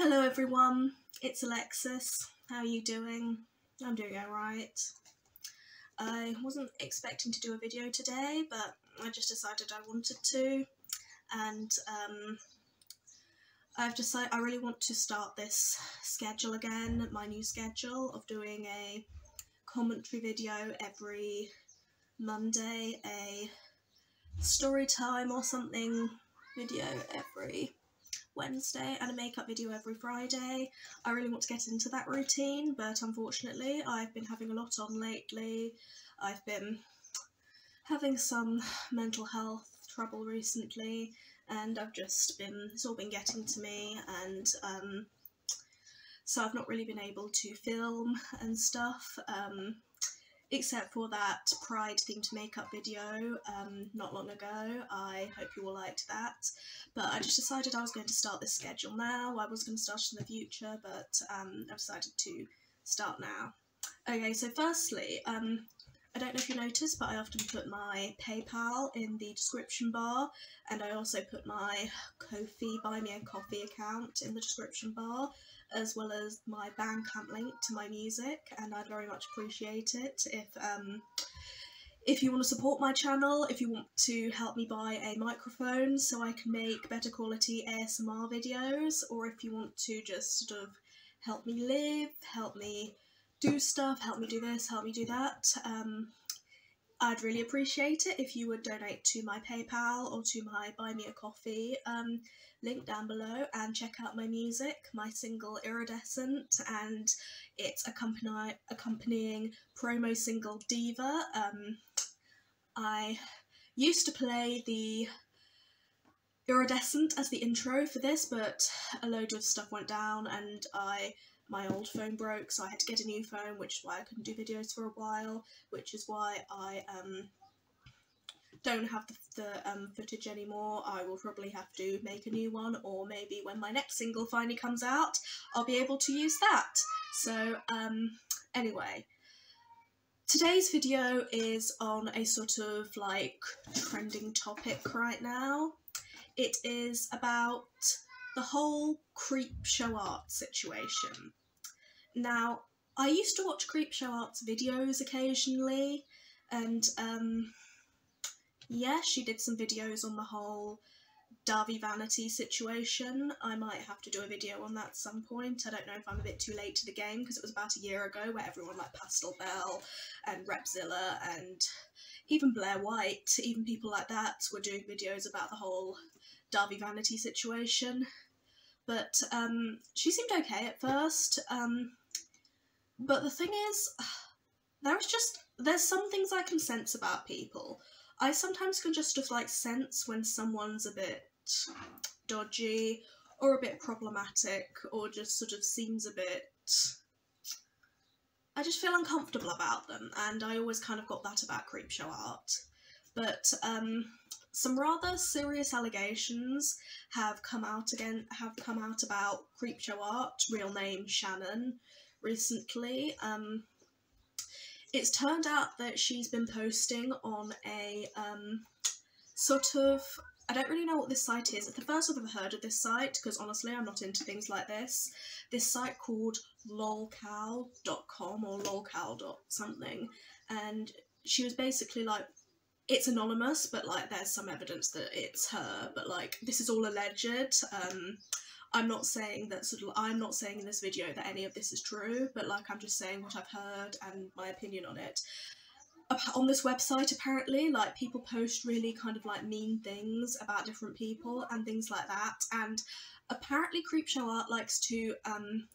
Hello everyone, it's Alexis. How are you doing? I'm doing alright. I wasn't expecting to do a video today, but I just decided I wanted to, and um, I've decided I really want to start this schedule again, my new schedule of doing a commentary video every Monday, a story time or something video every Wednesday and a makeup video every Friday. I really want to get into that routine, but unfortunately, I've been having a lot on lately. I've been having some mental health trouble recently, and I've just been, it's all been getting to me, and um, so I've not really been able to film and stuff. Um, except for that Pride themed makeup video um, not long ago. I hope you all liked that. But I just decided I was going to start this schedule now. I was going to start in the future, but um, I've decided to start now. Okay, so firstly, um, I don't know if you noticed, but I often put my PayPal in the description bar, and I also put my Ko-fi Buy Me a Coffee account in the description bar as well as my Bandcamp link to my music, and I'd very much appreciate it if um, if you want to support my channel, if you want to help me buy a microphone so I can make better quality ASMR videos, or if you want to just sort of help me live, help me do stuff, help me do this, help me do that, um, I'd really appreciate it if you would donate to my PayPal or to my Buy Me a Coffee um, link down below and check out my music, my single Iridescent and its accompany accompanying promo single Diva. Um, I used to play the Iridescent as the intro for this, but a load of stuff went down and I my old phone broke, so I had to get a new phone, which is why I couldn't do videos for a while, which is why I um, don't have the, the um, footage anymore. I will probably have to make a new one, or maybe when my next single finally comes out, I'll be able to use that. So, um, anyway, today's video is on a sort of like trending topic right now. It is about the whole creep show art situation. Now, I used to watch Creepshow art's videos occasionally, and um, yeah, she did some videos on the whole Dahvie Vanity situation. I might have to do a video on that at some point. I don't know if I'm a bit too late to the game because it was about a year ago where everyone like Pastel Bell and Repzilla and even Blaire White, even people like that were doing videos about the whole Dahvie Vanity situation. But um, she seemed okay at first. Um, but the thing is, there's just there's some things I can sense about people. I sometimes can just of like sense when someone's a bit dodgy or a bit problematic or just sort of seems a bit I just feel uncomfortable about them and I always kind of got that about creepshow art. But um, some rather serious allegations have come out again have come out about creepshow art, real name Shannon, recently. Um, it's turned out that she's been posting on a um, sort of I don't really know what this site is. It's the first I've ever heard of this site because honestly I'm not into things like this. This site called lolcow.com or lolcow something and she was basically like it's anonymous but like there's some evidence that it's her but like this is all alleged. Um, I'm not saying that sort of I'm not saying in this video that any of this is true, but like I'm just saying what I've heard and my opinion on it. On this website, apparently, like people post really kind of like mean things about different people and things like that. And apparently, Creepshow Art likes to um,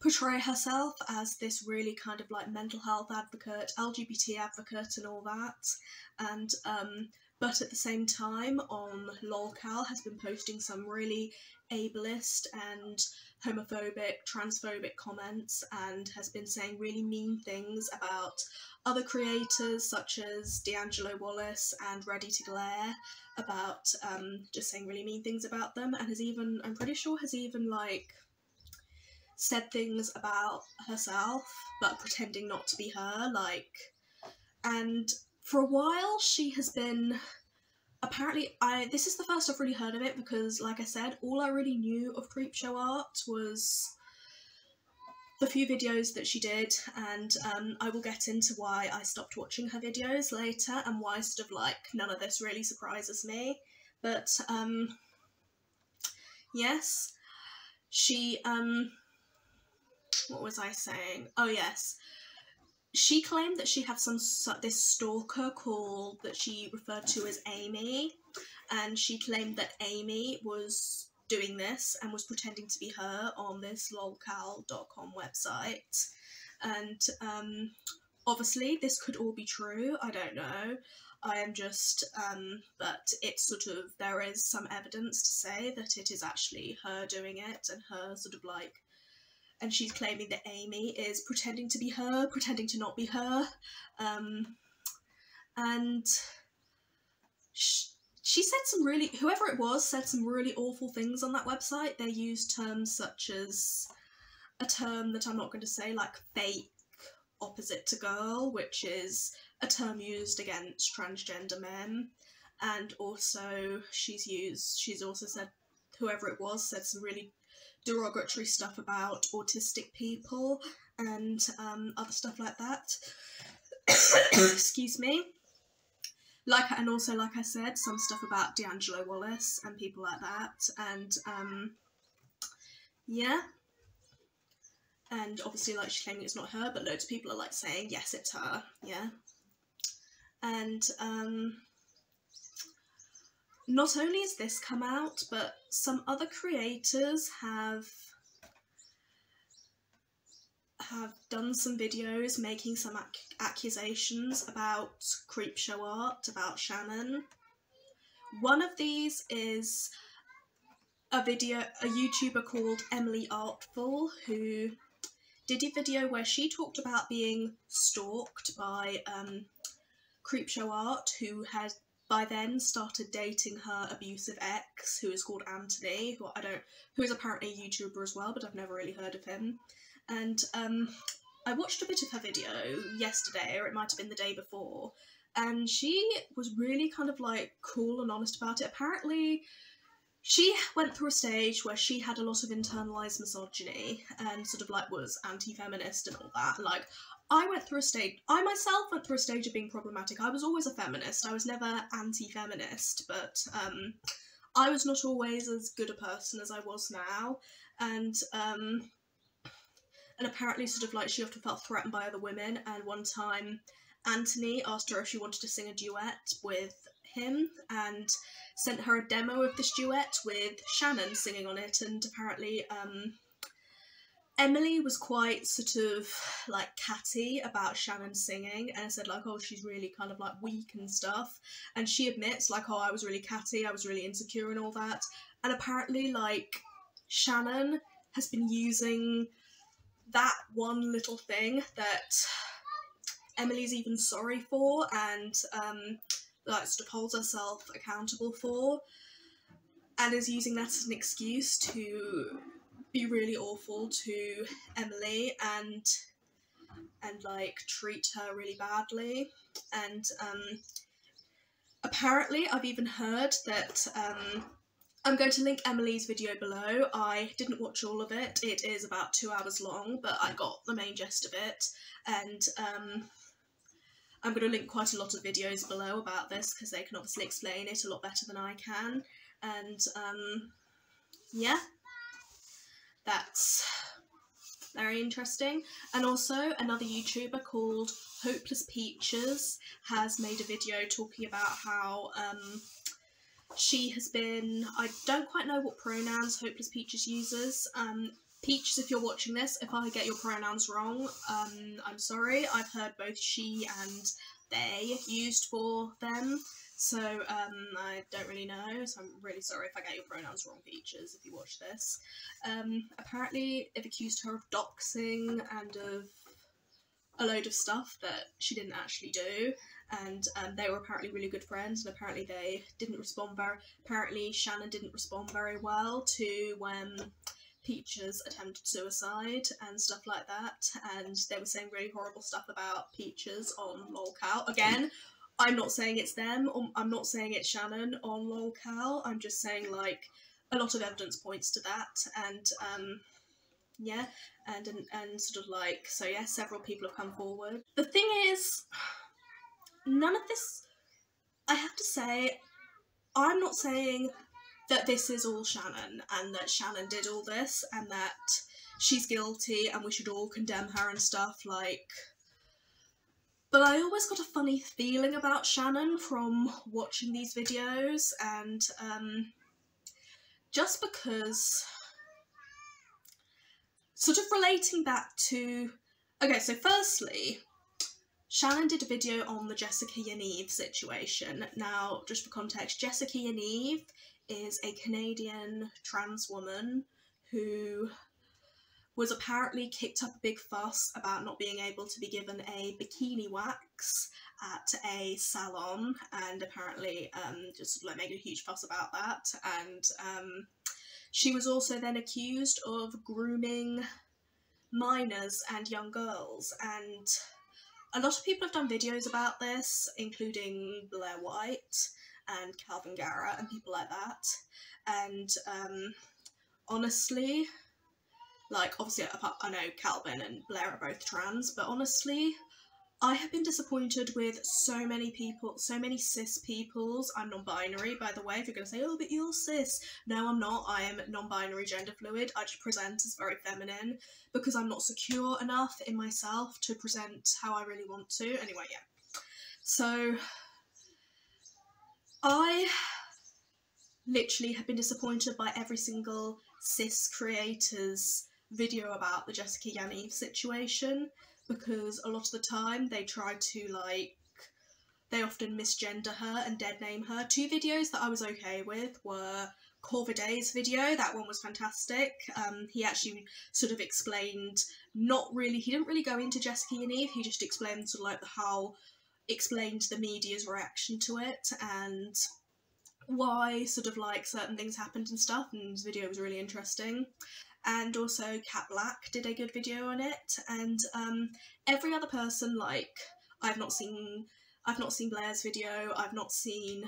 portray herself as this really kind of like mental health advocate, LGBT advocate, and all that. And um, but at the same time, on lolcow has been posting some really ableist and homophobic, transphobic comments and has been saying really mean things about other creators such as D'Angelo Wallace and Ready to Glare about um, just saying really mean things about them and has even, I'm pretty sure, has even like said things about herself but pretending not to be her, like, and for a while she has been apparently I this is the first I've really heard of it because like I said, all I really knew of Creepshow art was the few videos that she did and um, I will get into why I stopped watching her videos later and why sort of like none of this really surprises me. But um, yes, she um, what was I saying? Oh yes, she claimed that she had some this stalker called that she referred to as Amy, and she claimed that Amy was doing this and was pretending to be her on this lolcow.com website. And um, obviously, this could all be true. I don't know. I am just, um, but it's sort of, there is some evidence to say that it is actually her doing it and her sort of like, and she's claiming that Amy is pretending to be her, pretending to not be her. Um, and she said some really, whoever it was said some really awful things on that website. They used terms such as a term that I'm not going to say, like fake opposite to girl, which is a term used against transgender men. And also, she's used, she's also said, whoever it was, said some really derogatory stuff about autistic people and um, other stuff like that. Excuse me like and also like I said, some stuff about D'Angelo Wallace and people like that, and um, yeah. And obviously, like she's claiming it's not her, but loads of people are like saying yes, it's her. Yeah. And um, not only has this come out, but some other creators have have done some videos making some ac accusations about creepshow art, about Shannon. One of these is a video, a YouTuber called Emily Artful, who did a video where she talked about being stalked by um, Creepshow Art, who had by then started dating her abusive ex, who is called Anthony, who I don't, who is apparently a YouTuber as well, but I've never really heard of him and um, I watched a bit of her video yesterday, or it might have been the day before, and she was really kind of like cool and honest about it. Apparently, she went through a stage where she had a lot of internalized misogyny and sort of like was anti feminist and all that. Like, I went through a stage, I myself went through a stage of being problematic. I was always a feminist, I was never anti feminist, but um, I was not always as good a person as I was now. And um, and apparently sort of like she often felt threatened by other women and one time Anthony asked her if she wanted to sing a duet with him and sent her a demo of this duet with Shannon singing on it and apparently um, Emily was quite sort of like catty about Shannon singing and said like oh she's really kind of like weak and stuff. And she admits like oh I was really catty I was really insecure and all that. And apparently like Shannon has been using that one little thing that Emily's even sorry for and um, like sort of holds herself accountable for and is using that as an excuse to be really awful to Emily and and like treat her really badly and um, apparently I've even heard that um, I'm going to link Emily's video below. I didn't watch all of it. It is about two hours long, but I got the main gist of it. And um, I'm going to link quite a lot of videos below about this because they can obviously explain it a lot better than I can. And um, yeah, that's very interesting. And also another YouTuber called Hopeless Peaches has made a video talking about how um, she has been, I don't quite know what pronouns Hopeless Peaches uses. Um, Peaches, if you're watching this, if I get your pronouns wrong, um, I'm sorry. I've heard both she and they used for them, so um, I don't really know, so I'm really sorry if I get your pronouns wrong, Peaches, if you watch this. Um, apparently, they've accused her of doxing and of a load of stuff that she didn't actually do and um, they were apparently really good friends and apparently they didn't respond very apparently shannon didn't respond very well to when peaches attempted suicide and stuff like that and they were saying really horrible stuff about peaches on lolcow again I'm not saying it's them, or I'm not saying it's Shannon on lolcow. I'm just saying like a lot of evidence points to that, and um, yeah, and, and and sort of like so yeah, several people have come forward. The thing is, none of this. I have to say, I'm not saying that this is all Shannon and that Shannon did all this and that she's guilty and we should all condemn her and stuff like but I always got a funny feeling about Shannon from watching these videos and um, just because sort of relating back to okay so firstly Shannon did a video on the Jessica Yaniv situation. Now, just for context, Jessica Yaniv is a Canadian trans woman who was apparently kicked up a big fuss about not being able to be given a bikini wax at a salon and apparently um, just like made a huge fuss about that and um, she was also then accused of grooming minors and young girls and a lot of people have done videos about this including Blaire White and Kalvin Garrah and people like that. And um, honestly, like obviously I know Kalvin and Blaire are both trans, but honestly, I have been disappointed with so many people, so many cis peoples. I'm non-binary, by the way. If you're going to say, "Oh, but you're cis," no, I'm not. I am non-binary, gender fluid. I just present as very feminine because I'm not secure enough in myself to present how I really want to. Anyway, yeah. So I literally have been disappointed by every single cis creator's video about the Jessica Yaniv situation because a lot of the time they try to like they often misgender her and dead name her. Two videos that I was okay with were Korviday's video, that one was fantastic. Um, he actually sort of explained, not really, he didn't really go into Jessica Yaniv, he just explained sort of like how explained the media's reaction to it and why sort of like certain things happened and stuff and his video was really interesting and also Kat Blaque did a good video on it and um, every other person like I've not seen I've not seen Blaire's video I've not seen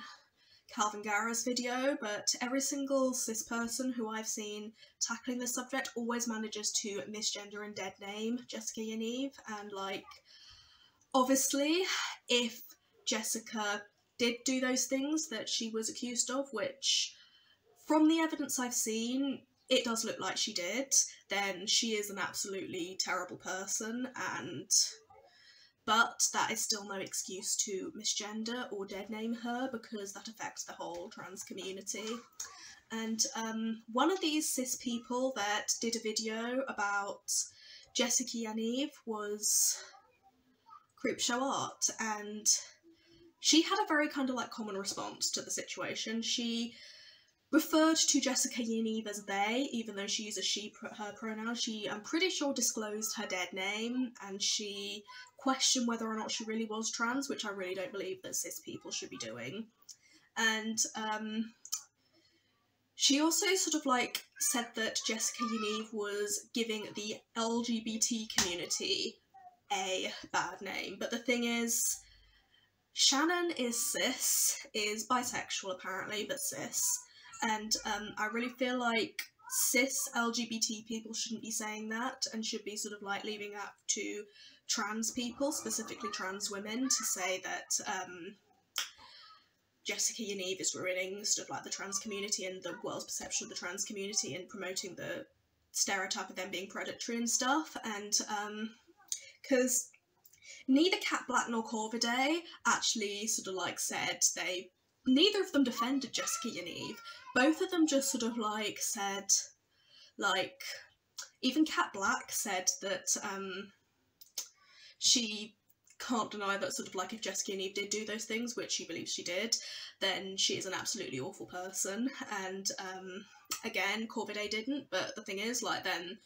Kalvin Garrah's video but every single cis person who I've seen tackling this subject always manages to misgender and dead name Jessica Yaniv and like Obviously, if Jessica did do those things that she was accused of, which from the evidence I've seen, it does look like she did, then she is an absolutely terrible person and but that is still no excuse to misgender or dead name her because that affects the whole trans community. And um, one of these cis people that did a video about Jessica Yaniv was Creepshow Art, and she had a very kind of like common response to the situation. She referred to Jessica Yaniv as they, even though she uses she her pronoun. She, I'm pretty sure, disclosed her dead name, and she questioned whether or not she really was trans, which I really don't believe that cis people should be doing. And um, she also sort of like said that Jessica Yaniv was giving the LGBT community a bad name. But the thing is, Shannon is cis, is bisexual apparently, but cis. And um, I really feel like cis LGBT people shouldn't be saying that and should be sort of like leaving that to trans people, specifically trans women, to say that um, Jessica Yaniv is ruining sort of like the trans community and the world's perception of the trans community and promoting the stereotype of them being predatory and stuff. And um, because neither Kat Blaque nor Korviday actually sort of like said they neither of them defended Jessica Yaniv. Both of them just sort of like said like even Kat Blaque said that um she can't deny that sort of like if Jessica Yaniv did do those things, which she believes she did, then she is an absolutely awful person. And um again, Korviday didn't, but the thing is, like then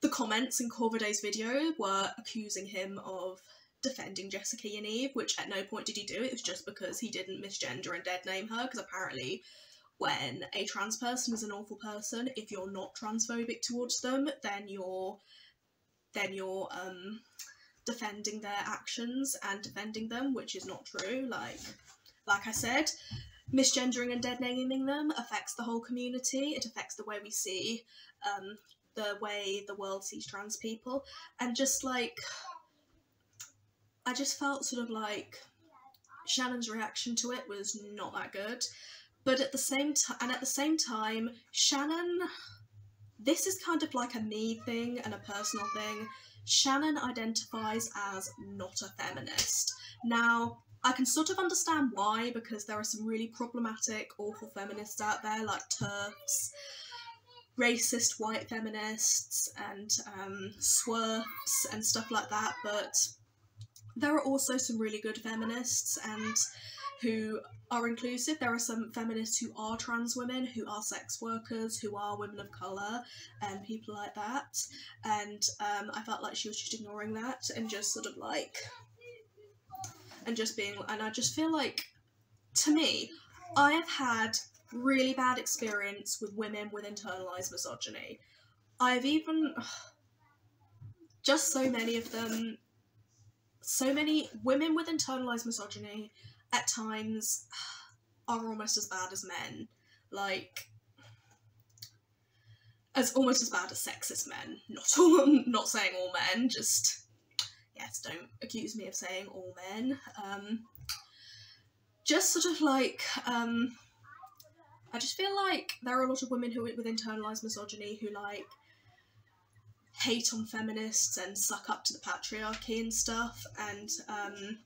the comments in Korviday's video were accusing him of defending Jessica Yaniv, which at no point did he do it. It was just because he didn't misgender and dead name her, because apparently when a trans person is an awful person, if you're not transphobic towards them, then you're then you're um defending their actions and defending them, which is not true. Like, like I said, misgendering and dead naming them affects the whole community. It affects the way we see um, the way the world sees trans people, and just like I just felt sort of like Shannon's reaction to it was not that good. But at the same time, and at the same time, Shannon, this is kind of like a me thing and a personal thing. Shannon identifies as not a feminist. Now, I can sort of understand why, because there are some really problematic, awful feminists out there, like TERFs, racist white feminists, and um, SWERFs, and stuff like that, but there are also some really good feminists and who are inclusive. There are some feminists who are trans women, who are sex workers, who are women of colour, and people like that. And um, I felt like she was just ignoring that and just sort of like, and just being, and I just feel like, to me, I have had really bad experience with women with internalized misogyny. I've even, just so many of them, so many women with internalized misogyny at times are almost as bad as men. Like, as almost as bad as sexist men. Not all, not saying all men, just yes, don't accuse me of saying all men. Um, just sort of like, um, I just feel like there are a lot of women who with internalized misogyny who like hate on feminists and suck up to the patriarchy and stuff, and um,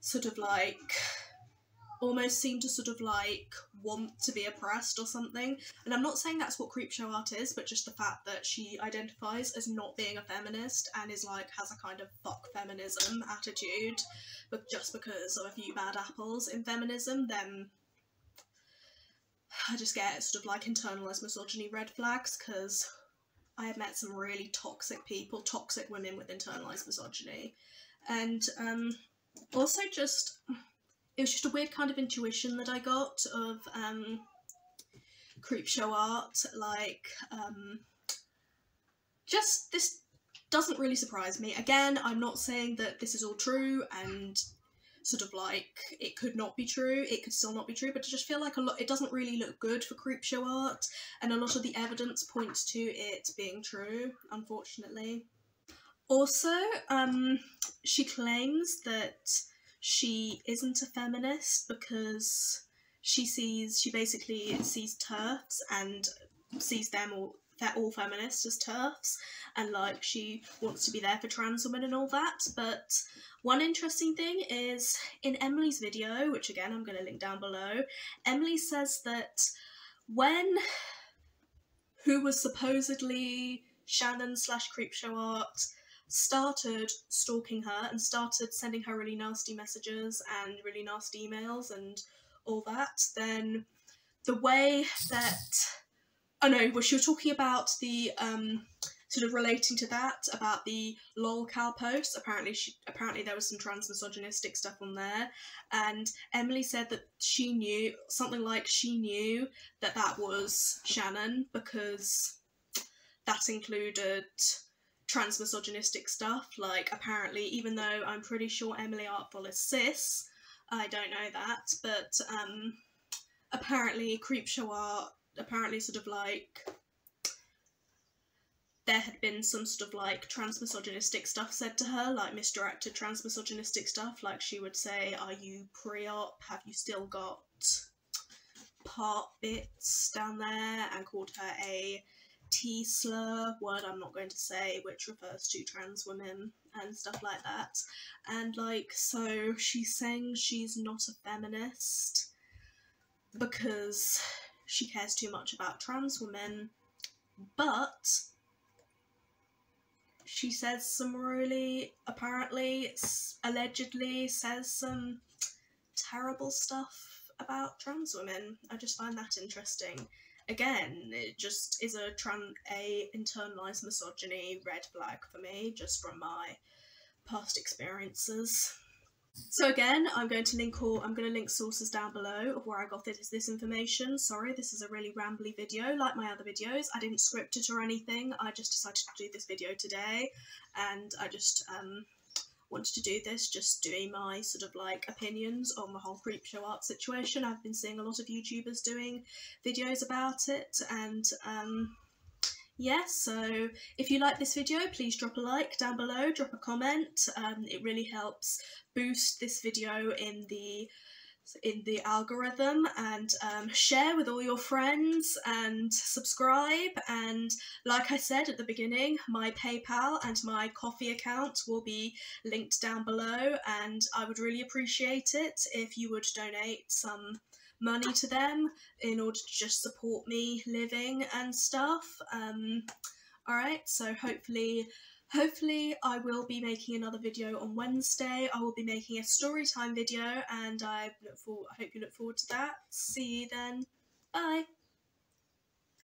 sort of like almost seem to sort of like want to be oppressed or something. And I'm not saying that's what Creepshow Art is, but just the fact that she identifies as not being a feminist and is like has a kind of fuck feminism attitude, but just because of a few bad apples in feminism, then I just get sort of like internalized misogyny red flags because I have met some really toxic people, toxic women with internalized misogyny. And um, also just it was just a weird kind of intuition that I got of um, Creepshow art. Like, um, just this doesn't really surprise me. Again, I'm not saying that this is all true and sort of like it could not be true, it could still not be true, but I just feel like a lot it doesn't really look good for creep show art, and a lot of the evidence points to it being true, unfortunately. Also, um, she claims that she isn't a feminist because she sees she basically sees TERFs and sees them all they're all feminists as TERFs and like she wants to be there for trans women and all that. But one interesting thing is in Emily's video, which again I'm going to link down below, Emily says that when who was supposedly Shannon slash creep show Art started stalking her and started sending her really nasty messages and really nasty emails and all that, then the way that oh no, well she was talking about the um sort of relating to that about the lolcow post. Apparently, she apparently there was some trans misogynistic stuff on there, and Emily said that she knew something like she knew that that was Shannon because that included trans misogynistic stuff. Like, apparently, even though I'm pretty sure Emily Artful is cis, I don't know that, but um, apparently, Creepshow Art, apparently, sort of like there had been some sort of like transmisogynistic stuff said to her, like misdirected transmisogynistic stuff. Like she would say, Are you pre op? Have you still got part bits down there? And called her a T slur, word I'm not going to say, which refers to trans women and stuff like that. And like, so she's saying she's not a feminist because she cares too much about trans women, but she says some really, apparently, allegedly says some terrible stuff about trans women. I just find that interesting again, it just is a tran a internalized misogyny red flag for me, just from my past experiences. So again, I'm going to link all, I'm going to link sources down below of where I got this, this information. Sorry, this is a really rambly video, like my other videos. I didn't script it or anything, I just decided to do this video today, and I just, um, wanted to do this, just doing my sort of like opinions on the whole creepshow art situation. I've been seeing a lot of YouTubers doing videos about it, and um, yeah, so if you like this video, please drop a like down below, drop a comment. Um, it really helps boost this video in the in the algorithm and um, share with all your friends and subscribe and like I said at the beginning my PayPal and my Ko-fi account will be linked down below and I would really appreciate it if you would donate some money to them in order to just support me living and stuff. Um, Alright, so hopefully hopefully I will be making another video on Wednesday. I will be making a story time video and I look for I hope you look forward to that. See you then. Bye.